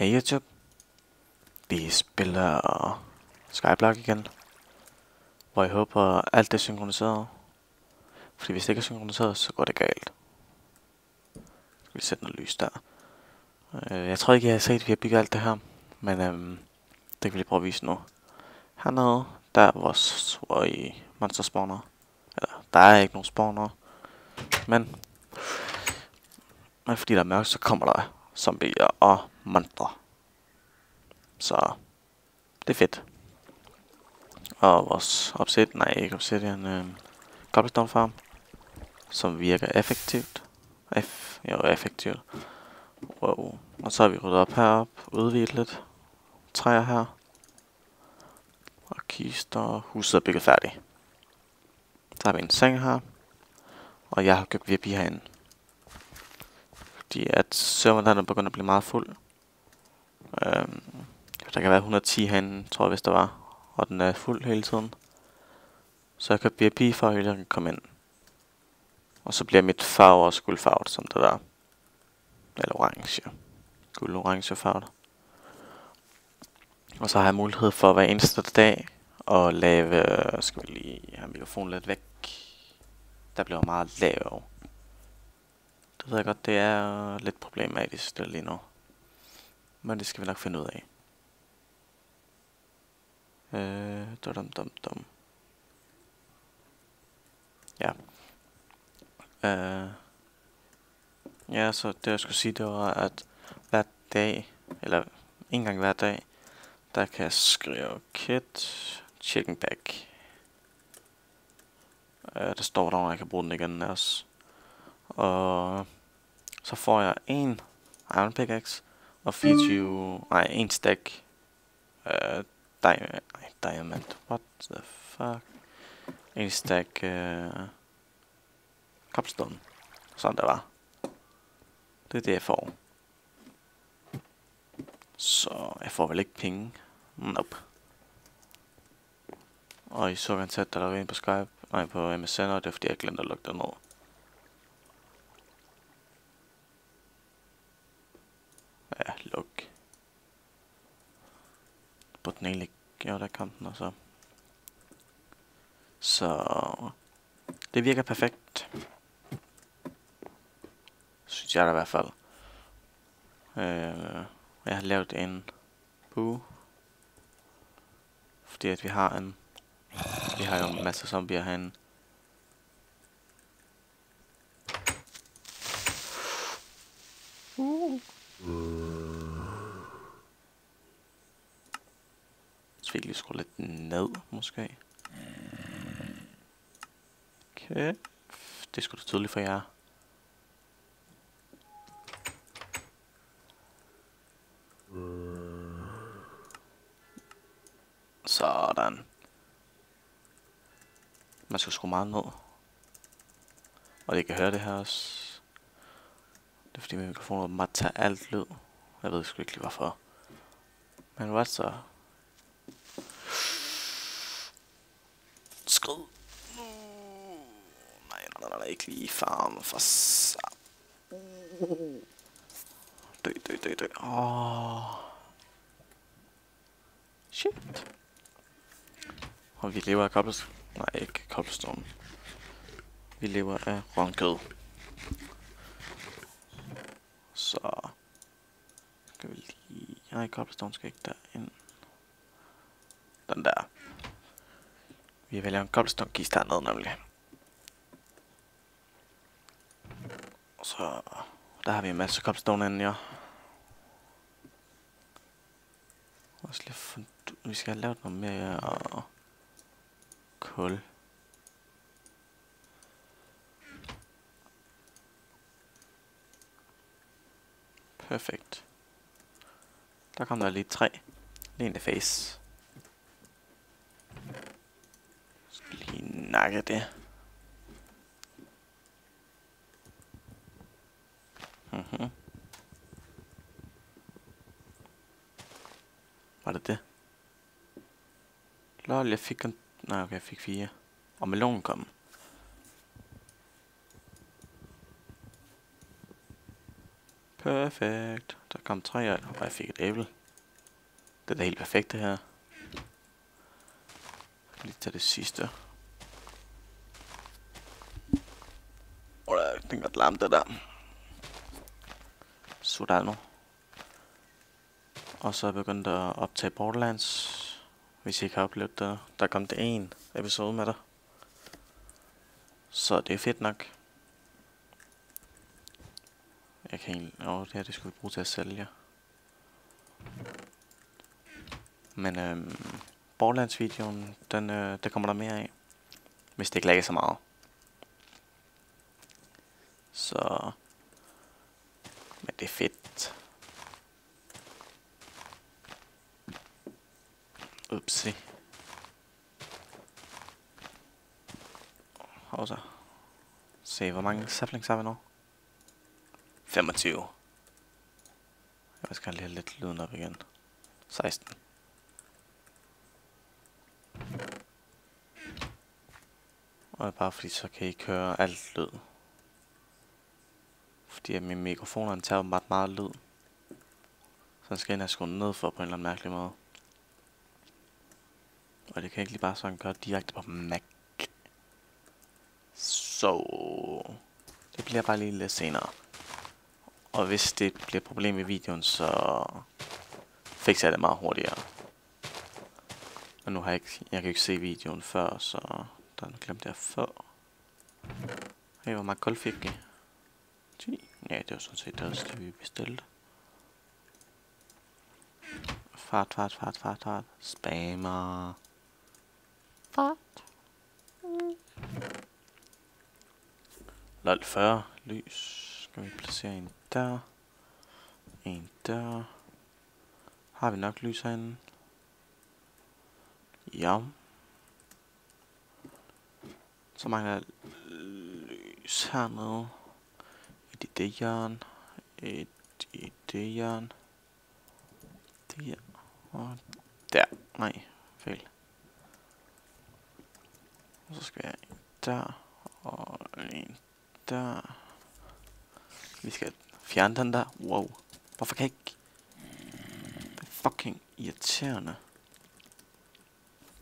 Hey YouTube. Vi spiller Skyblock igen. Hvor jeg håber alt det er synkroniseret. Fordi hvis det ikke er synkroniseret, så går det galt. Skal vi sætte noget lys der. Øh, jeg tror ikke, jeg har set, at vi har bygget alt det her. Men øhm, det kan vi lige prøve at vise nu. Hernede, der er vores i øh, monster spawner. Eller, der er ikke nogen spawner. Men, men fordi der er mørkt, så kommer der zombier og monstre. Så det er fedt. Og vores obsidian, nej ikke obsidian, øh, cobblestone farm, som virker effektivt. F, jo, effektivt. Wow. Og så har vi ryddet op herop, udvidet lidt træer her. Og kister, huset er bygget færdigt. Så har vi en seng her. Og jeg har købt VIP herinde. Fordi at serveren han er begyndt at blive meget fuld. Øhm, der kan være 110 herinde, tror jeg, hvis der var. Og den er fuld hele tiden. Så jeg kan VIP for, at jeg kan komme ind. Og så bliver mit farve også guldfarvet, som det der. Eller orange. Guld orange farvet. Og så har jeg mulighed for hver eneste dag at lave... Øh, skal vi lige have mikrofonen lidt væk. Der bliver meget lav. Det ved jeg godt, det er lidt problematisk det lige nu. Men det skal vi nok finde ud af. Øh, dum, dum, dum. Ja. Øh. Ja, så det jeg skulle sige, det var, at hver dag, eller en gang hver dag, der kan jeg skrive kit chicken back. Øh, der står der, at jeg kan bruge den igen også. Og så får jeg en iron pickaxe og 24, nej, en stack øh, uh, diamond, nej, diamond, what the fuck, en stack uh, cobblestone, sådan der var. Det er det, jeg får. Så jeg får vel ikke penge. Nope. Og I så garanteret, der var en på Skype, nej på MSN, og det er fordi jeg glemte at lukke det ned. Ja, luk. På den egentlig ja, der kom den også. Så det virker perfekt. Synes jeg da i hvert fald. Øh, jeg har lavet en bue. Fordi at vi har en vi har jo en masse zombier herinde. Uh. Så vi lige skrue lidt ned, måske. Okay. Det skulle da tydeligt for jer. Sådan. Man skal skrue meget ned. Og I kan høre det her også. Det er fordi min mikrofon må tage alt lyd. Jeg ved sgu ikke lige hvorfor. Men hvad så? Skrid. Nej, nej, nej, nej, ikke lige farm for så. Dø, dø, dø, dø. Åh. Shit. Og vi lever af cobblestone. Nej, ikke cobblestone. Vi lever af rånkød. Så skal vi lige... Nej, cobblestone skal ikke derind. Den der. Vi vælger en cobblestone kiste hernede nemlig. Så... Der har vi en masse cobblestone inden, ja. Også lige fund... vi skal have lavet noget mere og kul. Perfekt. Der kom der lige tre. Lige en face. Skal lige nakke det. Mhm. Var det det? Lol, jeg fik en... Nej, okay, jeg fik fire. Og melonen kom. Perfekt. Der kom tre af, og jeg fik et æble. Det er da helt perfekt det her. Jeg kan lige tage det sidste. Den oh, det er godt larm det der. Og så er jeg begyndt at optage Borderlands. Hvis I ikke har oplevet det. Der kom det en episode med dig. Så det er fedt nok. Jeg kan egentlig... Åh, det her det skulle vi bruge til at sælge. Men øhm, Borderlands-videoen, den, øh, der kommer der mere af. Hvis det ikke lægger så meget. Så... Men det er fedt. Upsi. Og så. Se, hvor mange saplings har vi nu? 25. Jeg skal lige have lidt lyden op igen. 16. Og det er bare fordi, så kan I køre alt lyd. Fordi at min mikrofon tager meget, meget lyd. Så den skal jeg have skruet ned for på en eller anden mærkelig måde. Og det kan jeg ikke lige bare sådan gøre direkte på Mac. Så det bliver bare lige lidt senere. Og hvis det bliver et problem i videoen, så fikser jeg det meget hurtigere. Og nu har jeg ikke, jeg kan ikke se videoen før, så der er glemt jeg før. Hey, hvor meget gold fik? 10? Ja, det var sådan set også det, vi bestilte. Fart, fart, fart, fart, fart. Spammer. Fart. Mm. Lol 40. Lys. Skal vi placere en der. En der. Har vi nok lys herinde? Ja. Så mangler lys hernede. Et idéjern. Et idéjern, det. Der. Og der. Nej, fejl. Og så skal jeg en der. Og en der. Vi skal fjerne den der. Wow. Hvorfor kan jeg ikke... Det er fucking irriterende.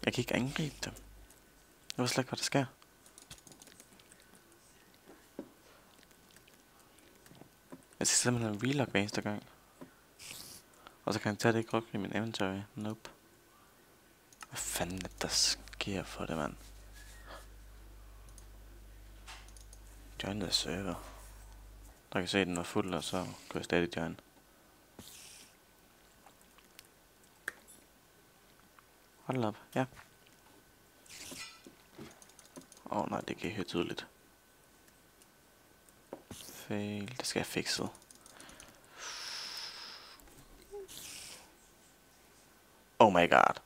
Jeg kan ikke angribe dem. Jeg ved slet ikke, hvad der sker. Altså, jeg skal simpelthen relog hver eneste gang. Og så kan jeg tage det ikke i min inventory. Nope. Hvad fanden er der sker for det, mand? Join the server. Der kan se, at den var fuld, og så kører jeg stadig join. Hold op, ja. Åh oh, nej, det kan jeg høre tydeligt. Fail, det skal jeg fikse. Oh my god.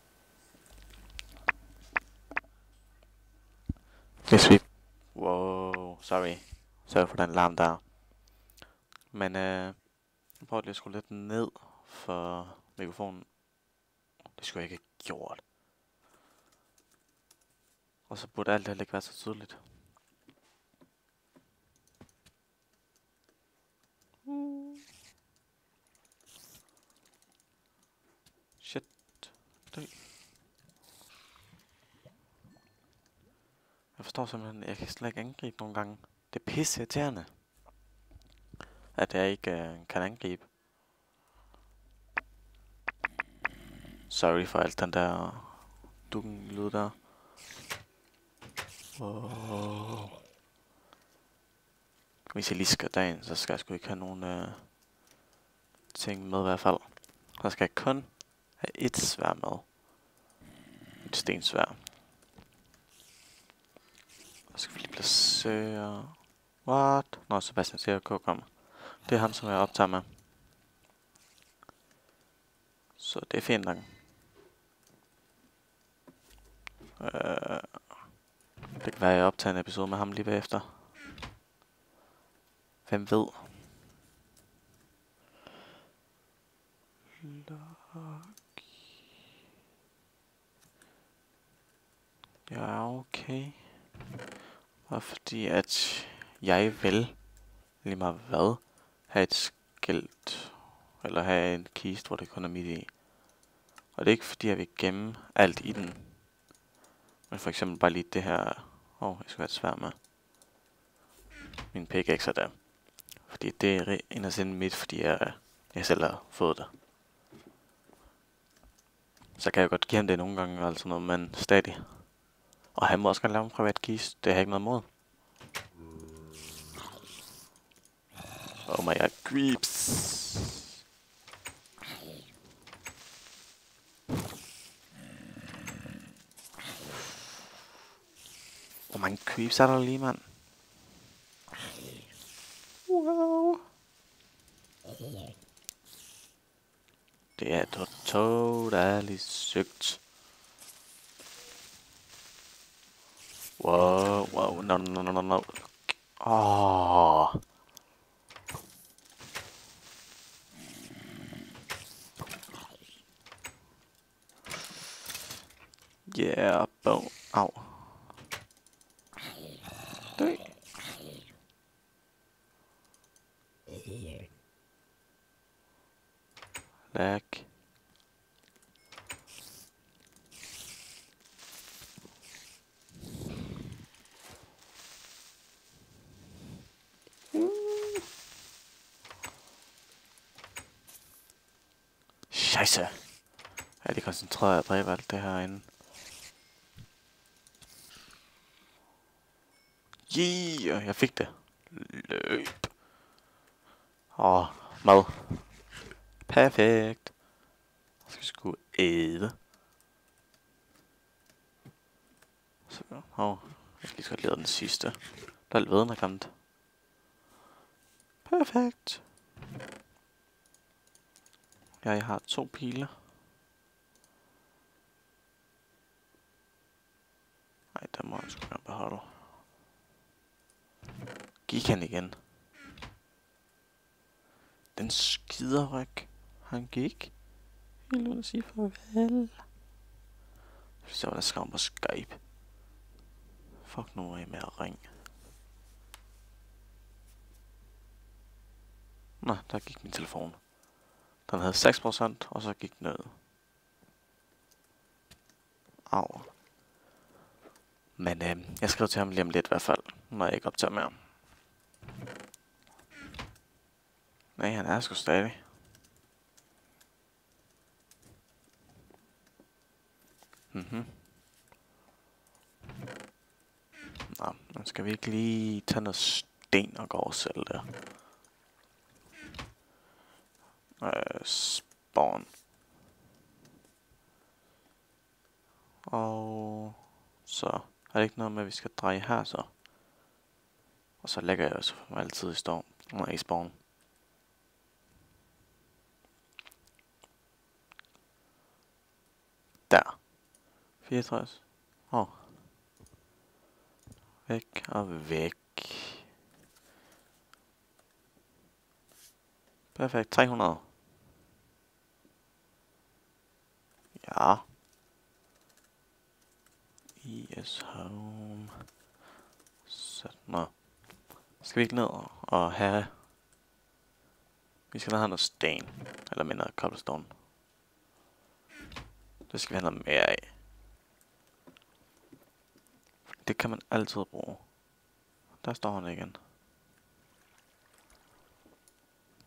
Hvis vi... Wow, sorry. Sorry for den larm der. Men øh, jeg prøver lige at skrue lidt ned for mikrofonen. Det skulle jeg ikke have gjort. Og så burde alt det ikke være så tydeligt. Shit dø. Jeg forstår simpelthen, jeg kan slet ikke angribe nogle gange. Det er pisse irriterende at jeg ikke øh, kan angribe. Sorry for alt den der dukken lyd der. Oh. Hvis jeg lige skal dagen, så skal jeg sgu ikke have nogen øh, ting med i hvert fald. Så skal jeg kun have et svær med. Et stensvær. Så skal vi lige placere... What? Nå, Sebastian siger, at komme. Det er ham, som jeg optager med. Så det er fint nok. Øh, det kan være, at jeg optager en episode med ham lige bagefter. Hvem ved? Ja, okay. Bare fordi at jeg vil lige meget hvad have et skilt, eller have en kiste, hvor det kun er midt i. Og det er ikke fordi, jeg vil gemme alt i den. Men for eksempel bare lige det her. Åh, oh, jeg skal være svær med. Min pickaxe er der. Fordi det er en af sinde mit, fordi jeg, jeg selv har fået det. Så kan jeg godt give ham det nogle gange, altså noget, men stadig. Og han må også gerne lave en privat kiste, det har jeg ikke noget mod. Oh my god, creeps. Hvor mange creeps er der lige, mand? Wow. Det er totalt sygt. No, no, no, no, no. Åh. Oh. Yeah, boom. Au. Dø. Lag. Altså. Jeg er det koncentreret at dræbe alt det herinde. Yeah, jeg fik det. Løb. Åh, mad. Perfekt. Så skal vi sgu æde. Så, åh, oh, jeg skal lige så lade den sidste. Der er lidt er gammelt. Perfekt. Jeg har to pile. Nej, der må jeg sgu gerne beholde. Gik han igen? Den skiderryk. Han gik. Helt uden at sige farvel. Så var der skam på Skype. Fuck nu af med at ringe. Nå, der gik min telefon. Den havde 6%, og så gik den ned. Au. Men øh, jeg skriver til ham lige om lidt i hvert fald, når jeg ikke optager mere. Nej, han er sgu stadig. Mhm. Nå, nu skal vi ikke lige tage noget sten og gå og sælge det. Øh, spawn. Og så er det ikke noget med, at vi skal dreje her så. Og så lægger jeg også altid i storm. Nej, i spawn. Der. 64. Åh. Oh. Væk og væk. Perfekt. 300. Ja. IS home. Sådan. Nå. Skal vi ikke ned og have... Vi skal have noget sten. Eller mindre cobblestone. Det skal vi have noget mere af. Det kan man altid bruge. Der står han igen.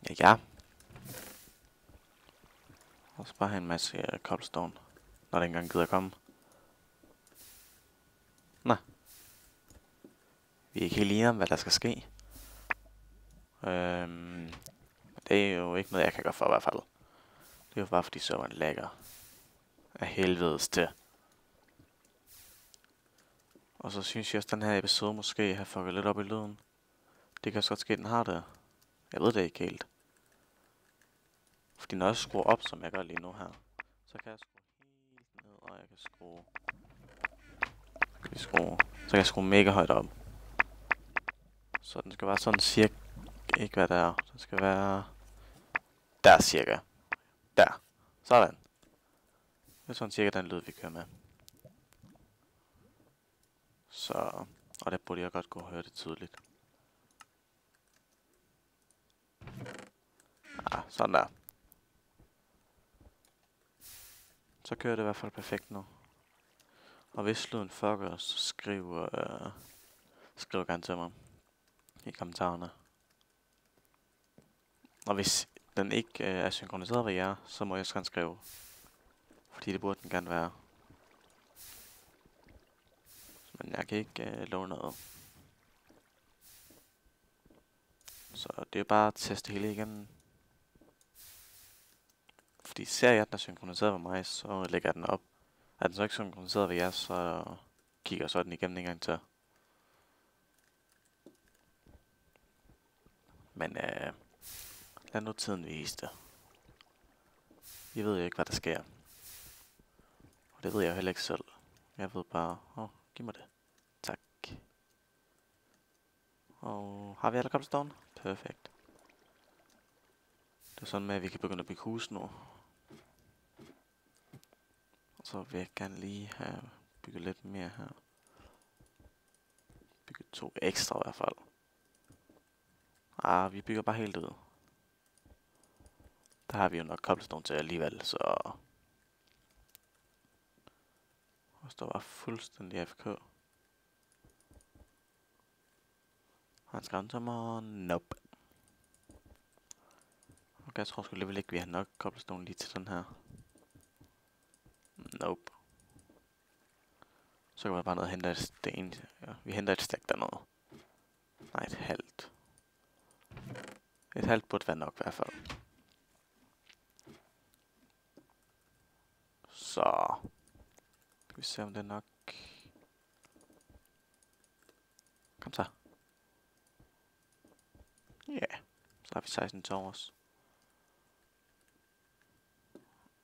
Ja, ja. Og så bare have en masse uh, cobblestone, når den engang gider komme. Nå. Vi er ikke helt enige om, hvad der skal ske. Øhm, det er jo ikke noget, jeg kan gøre for i hvert fald. Det er jo bare fordi serveren lægger af helvedes til. Og så synes jeg også, at den her episode måske har fucket lidt op i lyden. Det kan også godt ske, at den har det. Jeg ved det ikke helt. Fordi når jeg skruer op, som jeg gør lige nu her, så kan jeg skrue helt ned, og jeg kan skrue... Jeg skrue så kan jeg skrue mega højt op. Så den skal være sådan cirka... Ikke hvad der er. Den skal være... Der cirka. Der. Sådan. Det er sådan cirka den lyd, vi kører med. Så... Og der burde jeg godt kunne høre det tydeligt. Ah, sådan der. Så kører det i hvert fald perfekt nu. Og hvis lyden fucker, så skriv, øh, skriv gerne til mig i kommentarerne. Og hvis den ikke øh, er synkroniseret ved jer, så må jeg gerne skrive. Fordi det burde den gerne være. Men jeg kan ikke øh, love noget. Så det er bare at teste hele igen. Fordi ser jeg, at den er synkroniseret med mig, så lægger jeg den op. Er den så ikke synkroniseret ved jer, så kigger så den igennem en gang til. Men øh, lad nu tiden vise det. Jeg ved jo ikke, hvad der sker. Og det ved jeg jo heller ikke selv. Jeg ved bare, åh, oh, giv mig det. Tak. Og har vi alle cobblestone? Perfekt. Det er sådan med, at vi kan begynde at bygge hus nu. Så vil jeg gerne lige have bygget lidt mere her. Bygge to ekstra i hvert fald. Ah, vi bygger bare helt ud. Der har vi jo nok cobblestone til alligevel, så... Og står bare fuldstændig FK. Hans skal. Nope. Okay, jeg tror sgu alligevel ikke, vi har nok cobblestone lige til den her. Nope. Så kan vi bare ned og hente et sten. Ja, vi henter et stik dernede. Nej, et halvt. Et halvt burde være nok i hvert fald. Så. Skal vi se om det er nok. Kom så. Ja, yeah. så har vi 16 towers.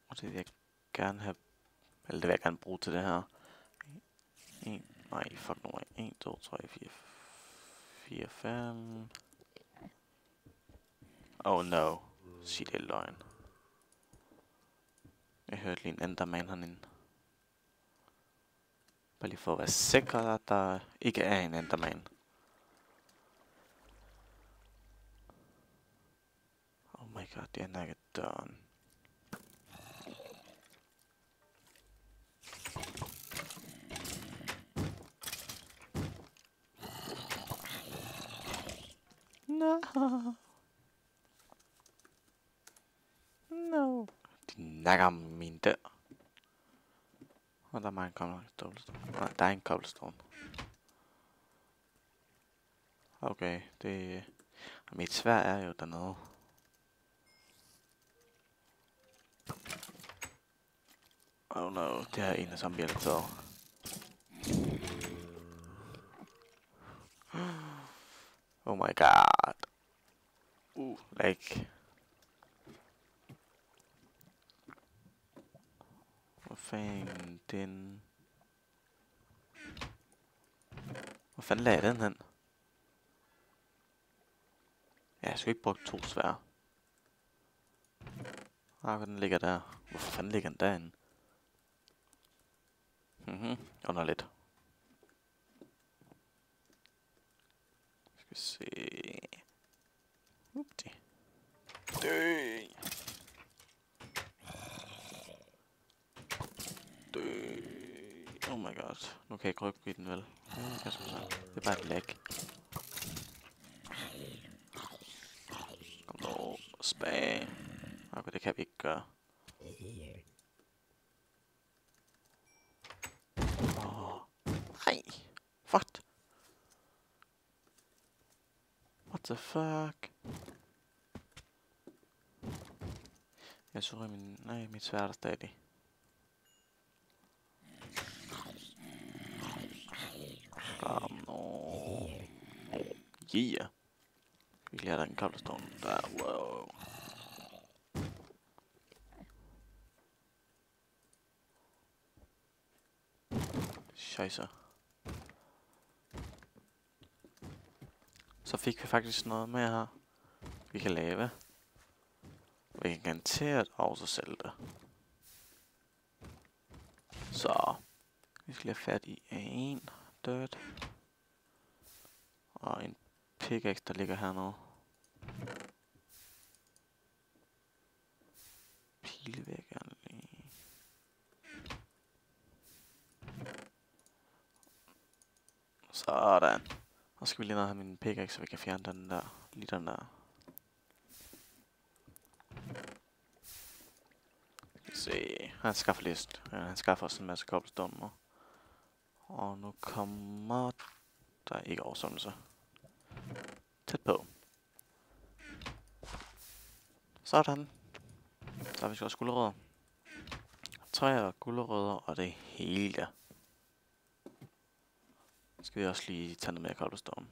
Og det vil jeg gerne have, eller det vil jeg gerne bruge til det her. 1, nej, fuck nu, 1, 2, 3, 4, 4, 5. Oh no, sig det løgn. Jeg hørte lige en enderman herinde. Bare lige for at være sikker, at der ikke er en enderman. Oh my god, det er nakket døren. No. No. De nakker min dør. Og der er mig en cobblestone. Nej, der er en cobblestone. Okay, det... Øh, mit svær er jo dernede. Oh no, det er en af zombierne taget. Oh my god. Uh, like... Hvor fanden den... Hvor fanden lagde jeg den hen? Ja, jeg skulle ikke bruge to svær. Ah, den ligger der. Hvorfor fanden ligger den derinde? Mhm, underligt. Vi se... Upti. Dø! Dø! Oh my god. Nu kan jeg ikke rykke i den vel. Jeg skal Det er bare et lag. Kom nu. Spam. Okay, det kan vi ikke gøre. Oh. Nej. Fuck. What the fuck? Jeg så min... Nej, mit sværd er stadig. Kom nu. Yeah. Vi lige have den cobblestone der. Wow. Scheisse. Så fik vi faktisk noget med her. Vi kan lave. Vi kan garanteret også sælge det. Så. Vi skal have fat i en dirt. Og en pickaxe, der ligger hernede. Pile vil jeg gerne lige. Sådan. Og så skal vi lige ned og have min pickaxe, så vi kan fjerne den der. Lige den der. Se. Han skaffer list. Ja, han skaffer også en masse cobblestone. Og nu kommer der ikke oversvømmelse. Tæt på. Sådan. Så har vi også gulerødder. Træer, gulerødder og det hele. Skal vi også lige tage noget mere cobblestone.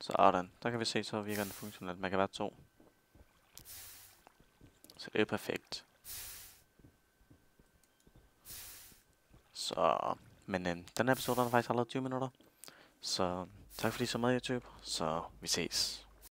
Sådan, der kan vi se, så virker den funktionelt. Man kan være to. Så det er perfekt. Så, men øh, den episode den er faktisk allerede 20 minutter. Så tak fordi I så med YouTube, så vi ses.